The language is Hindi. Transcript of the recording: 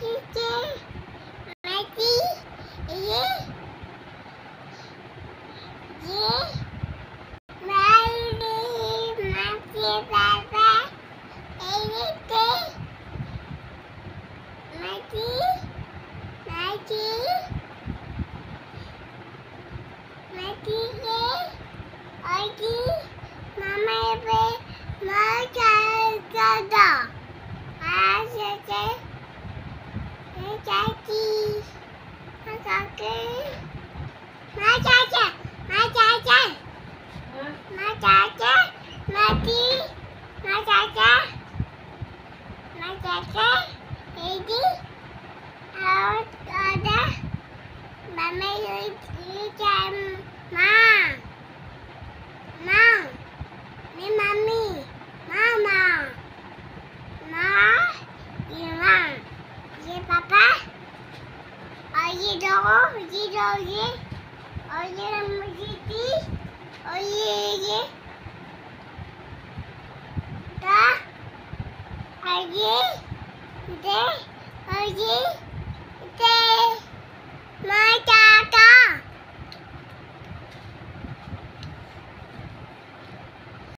Mama, Mama, चाची। हाँ काके माँ चाचा। माँ चाचा। माँ चाचा। हाँ, माती माँ चाचा। माँ चाचा। दीदी और और मम्मी ये ये क्या माँ। ये देखो ये दो ये। और ये मुझे और ये ये। और ये, दे, और ये।